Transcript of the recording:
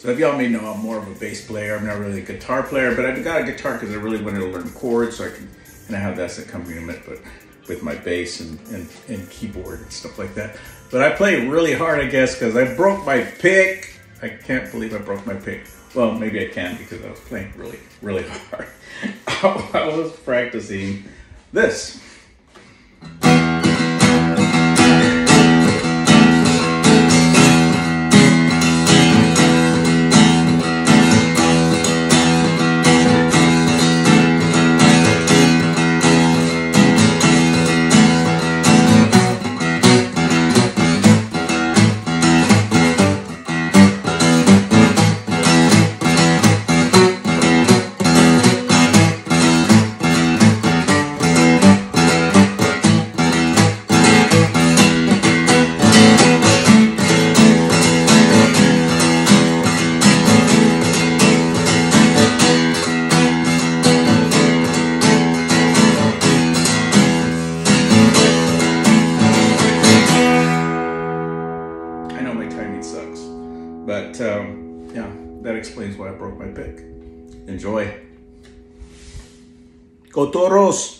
So if y'all may know, I'm more of a bass player. I'm not really a guitar player, but I got a guitar because I really wanted to learn chords, so I can and I have that as accompaniment, but with my bass and, and, and keyboard and stuff like that. But I play really hard, I guess, because I broke my pick. I can't believe I broke my pick. Well, maybe I can because I was playing really, really hard. I was practicing this. I know my timing sucks, but um, yeah, that explains why I broke my pick. Enjoy. Go Toros!